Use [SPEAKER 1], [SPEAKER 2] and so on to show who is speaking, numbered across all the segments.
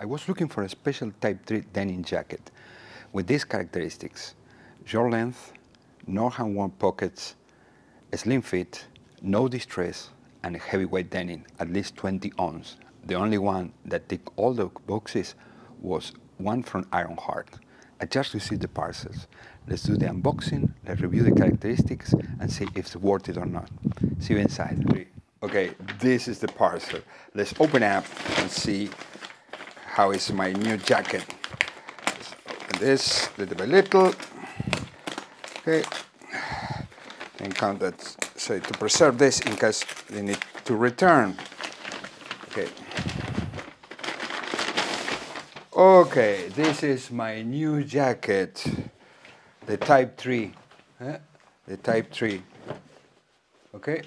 [SPEAKER 1] I was looking for a special Type 3 denim jacket with these characteristics. Short length, no handwarmer pockets, slim fit, no distress, and a heavyweight denim, at least 20 ounce. The only one that ticked all the boxes was one from Ironheart. I just received the parcels. Let's do the unboxing, let's review the characteristics and see if it's worth it or not. See you inside. Okay, this is the parcel. Let's open up and see how is my new jacket. This little by little. Okay, and count that. So to preserve this in case they need to return. Okay. Okay, this is my new jacket, the Type 3, eh? the Type 3. Okay,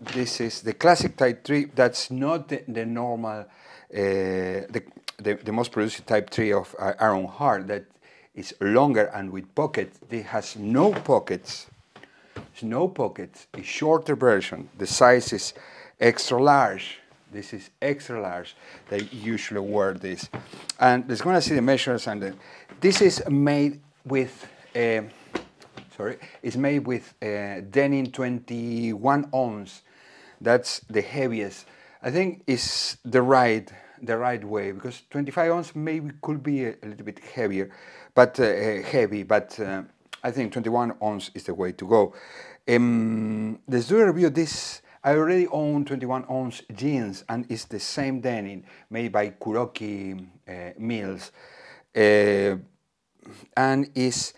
[SPEAKER 1] this is the classic Type 3. That's not the, the normal, uh, the, the, the most produced Type 3 of uh, Ironheart that is longer and with pockets. It has no pockets. It's no pockets. A shorter version. The size is extra large. This is extra large. They usually wear this. And let's go and see the measures. And the, this is made with, uh, sorry, it's made with uh, denim 21 ounce. That's the heaviest. I think it's the right, the right way because 25 ounce maybe could be a, little bit heavier, but uh, heavy. But uh, I think 21 ounce is the way to go. Um, let's do a review of this I already own 21 ounce jeans and it's the same denim made by Kuroki uh, Mills uh, and is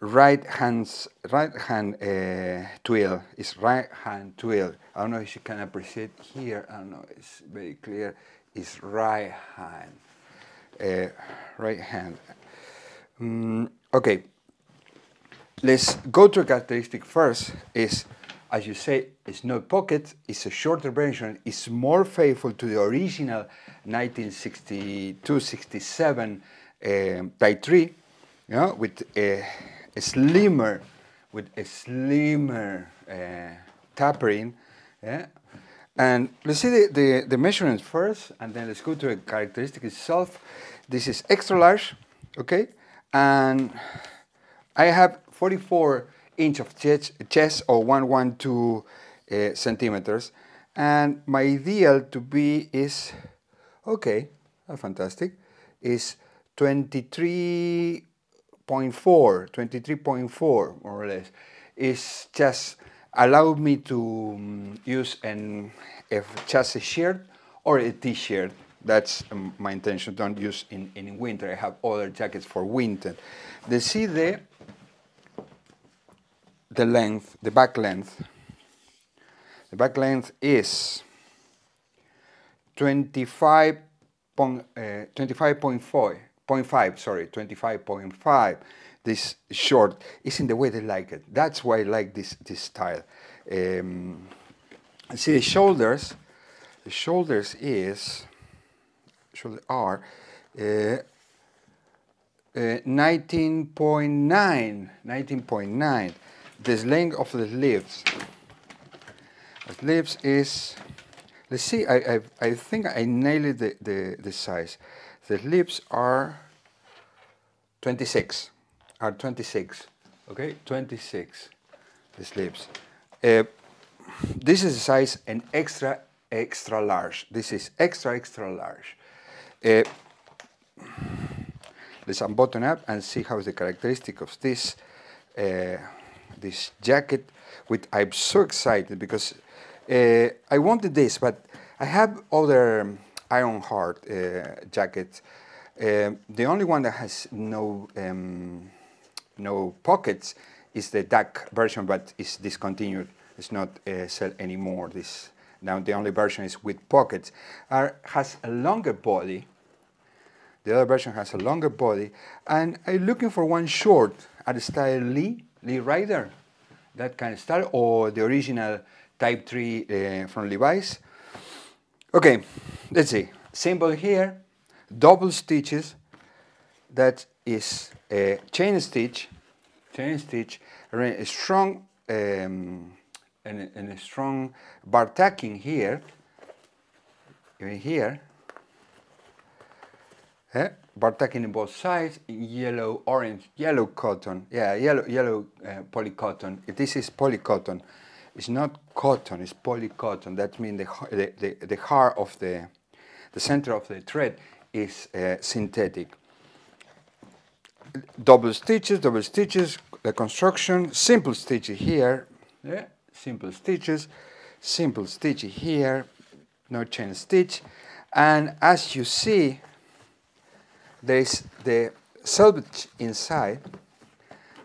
[SPEAKER 1] right hands right hand uh, twill is right hand twill I don't know if you can appreciate here I don't know it's very clear it's right hand. Uh, right hand. Mm, okay. Let's go to a characteristic first. Is as you say, it's no pocket, it's a shorter version, it's more faithful to the original 1962-67 um, Type 3, you know, with a, a, slimmer, with a slimmer uh, tapering, yeah? And let's see the, the, the measurements first, and then let's go to the characteristic itself. This is extra large, okay? And I have 44 inch of chest, chest or 112 uh, centimeters. And my ideal to be is, okay, fantastic, is 23.4, 23.4 more or less. Is just allow me to um, use an, if just a shirt or a t-shirt. That's um, my intention, don't use in, in winter. I have other jackets for winter. The see the the length, the back length. The back length is 25 uh, 25.4, 0.5, sorry, 25.5. This short is in the way they like it. That's why I like this, this style. Um, see the shoulders, the shoulders is, shoulder are, uh, 19.9, uh, 19.9 the length of the leaves. The leaves is, let's see, I, I, I think I nailed the, the, the size. The leaves are 26, are 26, okay, 26, the sleeves. Uh, this is the size an extra, extra large. This is extra, extra large. Uh, let's unbutton up and see how the characteristic of this uh, this jacket, which I'm so excited because uh, I wanted this, but I have other Ironheart uh, jackets. Uh, the only one that has no um, no pockets is the DAC version, but it's discontinued. It's not uh, sell anymore. This now the only version is with pockets. Are, has a longer body. The other version has a longer body, and I'm looking for one short at the style Lee Lee Rider, that kind of style, or the original Type 3 uh, from Levi's. Okay, let's see. Symbol here, double stitches, that is a chain stitch, chain stitch, a strong um, and, and a strong bar tacking here, even here, Eh? Bartacking in both sides, yellow, orange, yellow cotton. Yeah, yellow, yellow uh, polycotton. This is polycotton. It's not cotton, it's polycotton. That means the, the, the, the heart of the, the center of the thread is uh, synthetic. Double stitches, double stitches, the construction, simple stitch here, yeah, simple stitches, simple stitch here, no chain stitch. And as you see, there is the selvage inside,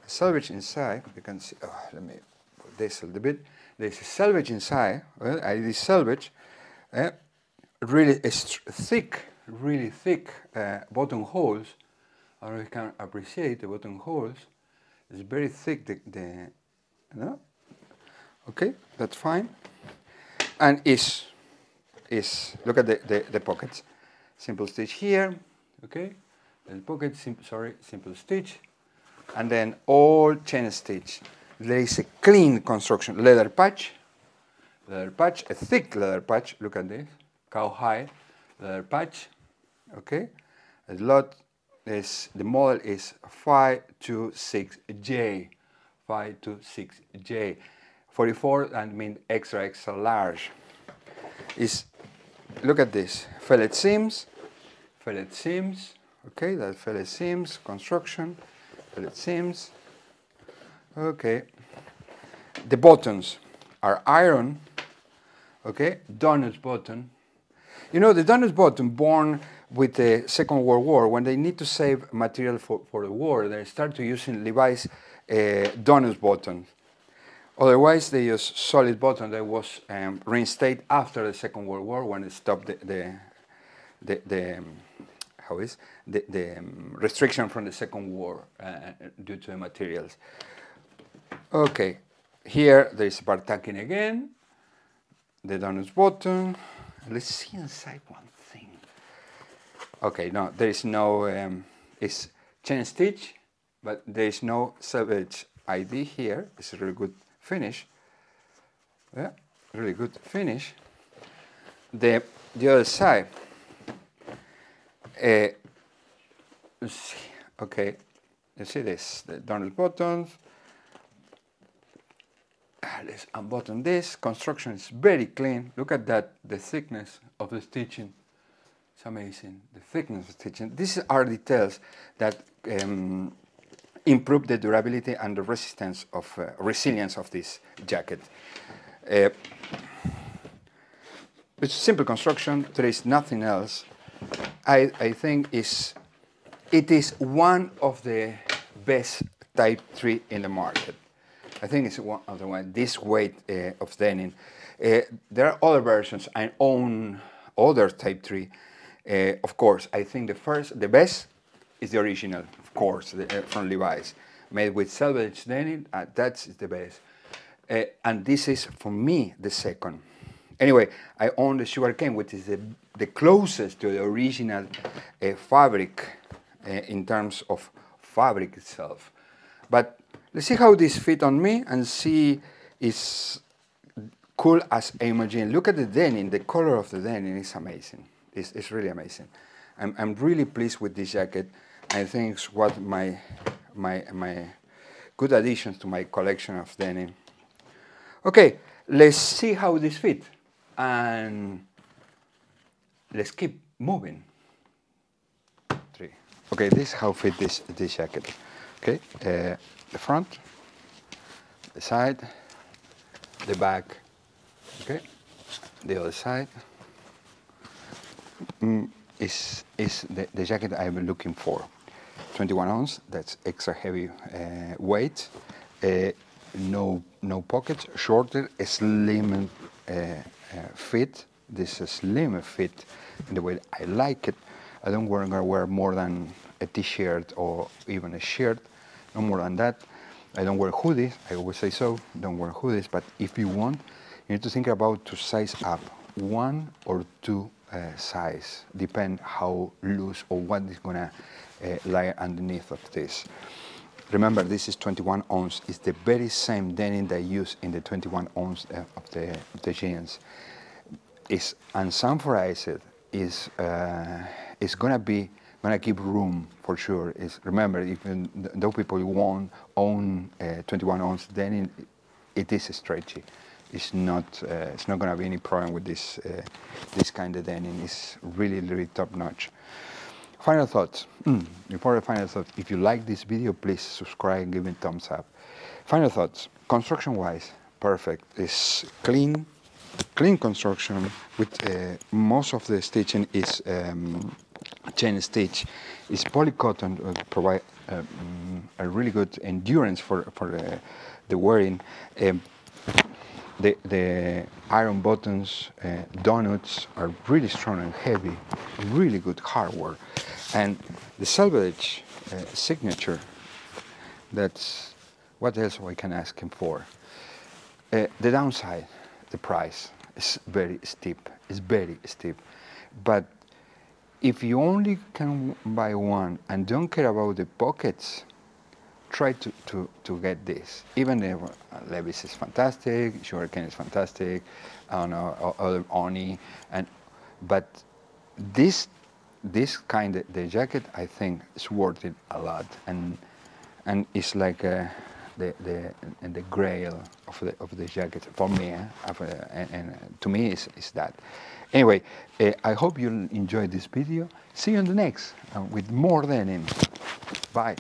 [SPEAKER 1] selvage inside, you can see, oh, let me put this a little bit. There's a selvage inside, well, I did selvage, uh, really thick, really thick uh, buttonholes. I you can appreciate the buttonholes. It's very thick, the, the you know? okay, that's fine. And is, is look at the, the, the pockets. Simple stitch here, okay? The pocket, sim sorry, simple stitch. And then all chain stitch. There is a clean construction, leather patch, leather patch, a thick leather patch, look at this, cowhide leather patch, okay? A lot is, the model is 526J, 526J. 44 and mean extra extra large. Is look at this fillet seams, fillet seams. Okay, that fillet seams construction, fillet seams. Okay, the buttons are iron. Okay, donut button. You know the donut button born with the Second World War, when they need to save material for, for the war, they start to using Levi's uh, button. Otherwise, they use solid button that was um, reinstated after the Second World War when it stopped the, the, the, the um, how is the, the um, restriction from the Second War uh, due to the materials. Okay, here there is Bartacking again, the donut button. Let's see inside one. Okay, no, there is no, um, it's chain stitch, but there is no selvage ID here. It's a really good finish. Yeah, really good finish. The, the other side. Uh, okay, you see this, the donut buttons. Ah, let's unbutton this. Construction is very clean. Look at that, the thickness of the stitching. It's amazing, the thickness of stitching. These are details that um, improve the durability and the resistance of uh, resilience of this jacket. Uh, it's simple construction. There is nothing else. I, I think is it is one of the best Type 3 in the market. I think it's one of the one this weight uh, of denim. Uh, there are other versions. I own other Type 3. Uh, of course, I think the first, the best is the original, of course, the, uh, from Levi's, made with selvage denim. Uh, that's the best. Uh, and this is, for me, the second. Anyway, I own the Sugar Cane, which is the, the closest to the original uh, fabric uh, in terms of fabric itself. But let's see how this fit on me and see is cool as a machine. Look at the denim, the color of the denim is amazing. It's, it's really amazing. I'm, I'm really pleased with this jacket. I think it's what my, my, my good additions to my collection of denim. Okay, let's see how this fit and let's keep moving. Three. Okay, this is how fit this, this jacket. Okay, uh, the front, the side, the back, okay, the other side. Mm, is, is the, the jacket I'm looking for. 21 ounce, that's extra heavy uh, weight, uh, no, no pockets, shorter, slim uh, uh, fit. This is slim fit in the way I like it. I don't want to wear more than a t-shirt or even a shirt, no more than that. I don't wear hoodies, I always say so, don't wear hoodies, but if you want, you need to think about to size up, one or two uh, size, depend how loose or what is gonna uh, lie underneath of this. Remember, this is 21 ounce. It's the very same denim they use in the 21 ounce uh, of the, the jeans. It's unsanforized. Is uh, it's gonna be gonna keep room for sure. Is remember, even though people won't own uh, 21 ounce denim, it is stretchy. It's not. Uh, it's not gonna be any problem with this. Uh, this kind of denim It's really, really top notch. Final thoughts. Mm, before the final thoughts, if you like this video, please subscribe and give me a thumbs up. Final thoughts. Construction-wise, perfect. It's clean, clean construction with uh, most of the stitching is um, chain stitch. It's polycotton uh, provide um, a really good endurance for for the, the wearing. Um, the, the iron buttons, uh, donuts are really strong and heavy, really good hardware. And the selvage uh, signature, that's what else we can ask him for. Uh, the downside, the price is very steep, it's very steep. But if you only can buy one and don't care about the pockets, try to, to, to get this. Even if uh, Levis is fantastic, Sugarcane is fantastic, I don't know, other Oni, and but this this kind of the jacket I think is worth it a lot and and it's like uh, the the the grail of the of the jacket for me eh? uh, and, and, to me is is that anyway uh, I hope you enjoyed this video see you in the next uh, with more denim bye